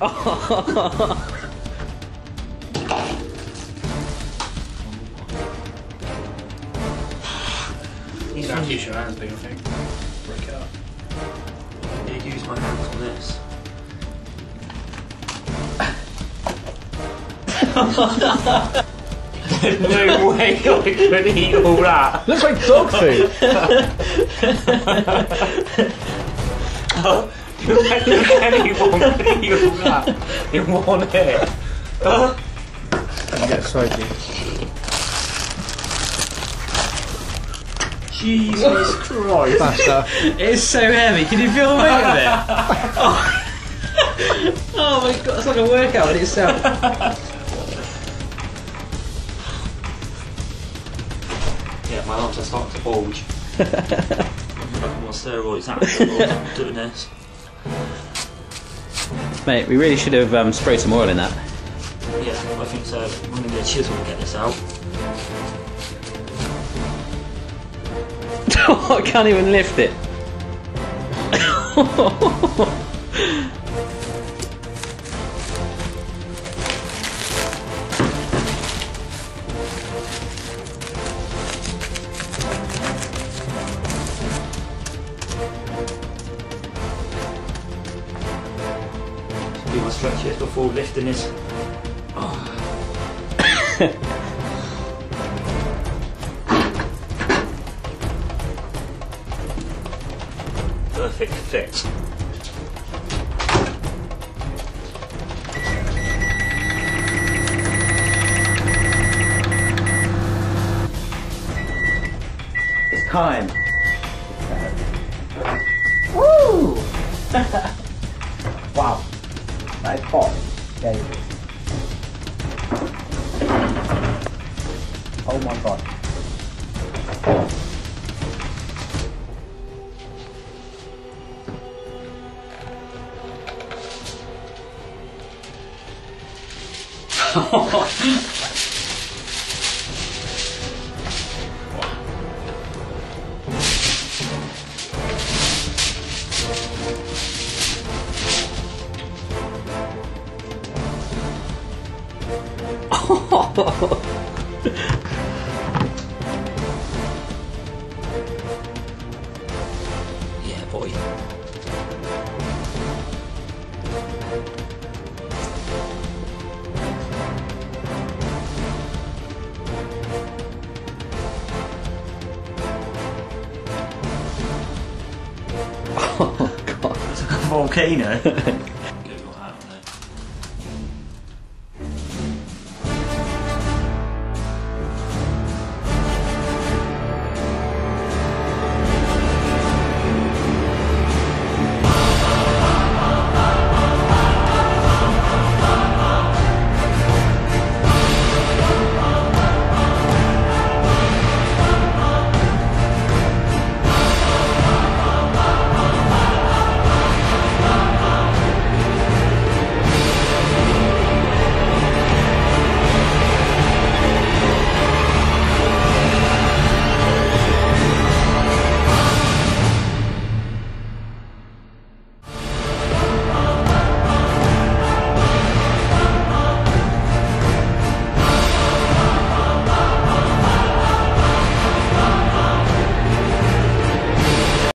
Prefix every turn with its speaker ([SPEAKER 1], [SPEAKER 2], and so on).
[SPEAKER 1] You don't have to use your hands, do you think? Break it up.
[SPEAKER 2] I use my hands on this. no way I could eat all that.
[SPEAKER 3] Looks like dog food.
[SPEAKER 2] Anyone could eat all that in one hit.
[SPEAKER 3] Get soggy.
[SPEAKER 2] Jesus Christ.
[SPEAKER 3] Faster.
[SPEAKER 4] It's so heavy. Can you feel the weight of it? Oh. Oh my god, it's like a workout in itself.
[SPEAKER 2] Yeah, my arms are starting to bulge. I'm on steroids after doing this.
[SPEAKER 4] Mate, we really should have um, sprayed some oil in that.
[SPEAKER 2] Yeah, I think so. I'm gonna get a chisel to get this out.
[SPEAKER 4] I can't even lift it.
[SPEAKER 2] Do my stretches before lifting this. Perfect fit.
[SPEAKER 4] It's time.
[SPEAKER 3] Woo! That is hot. David. Oh my god.
[SPEAKER 2] Yeah, boy.
[SPEAKER 4] Oh god.
[SPEAKER 2] Volcano.